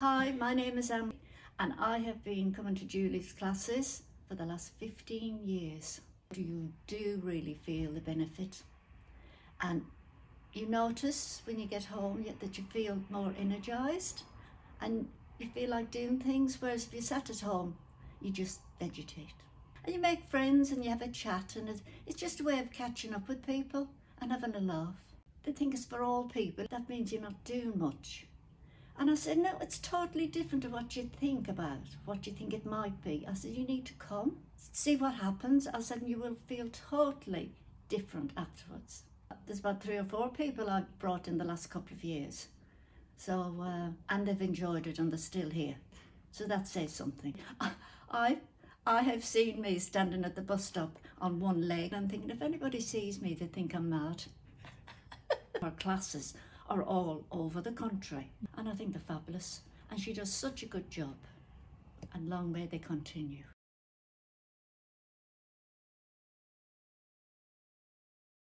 Hi, my name is Anne and I have been coming to Julie's classes for the last 15 years. You do really feel the benefit and you notice when you get home that you feel more energised and you feel like doing things whereas if you sat at home you just vegetate. And you make friends and you have a chat and it's just a way of catching up with people and having a laugh. The thing is for all people. That means you're not doing much. And I said, no, it's totally different to what you think about, what you think it might be. I said, you need to come, see what happens. I said, you will feel totally different afterwards. There's about three or four people I've brought in the last couple of years. So, uh, and they've enjoyed it and they're still here. So that says something. I, I have seen me standing at the bus stop on one leg and thinking, if anybody sees me, they think I'm mad. Our classes are all over the country. And I think they're fabulous. And she does such a good job. And long may they continue.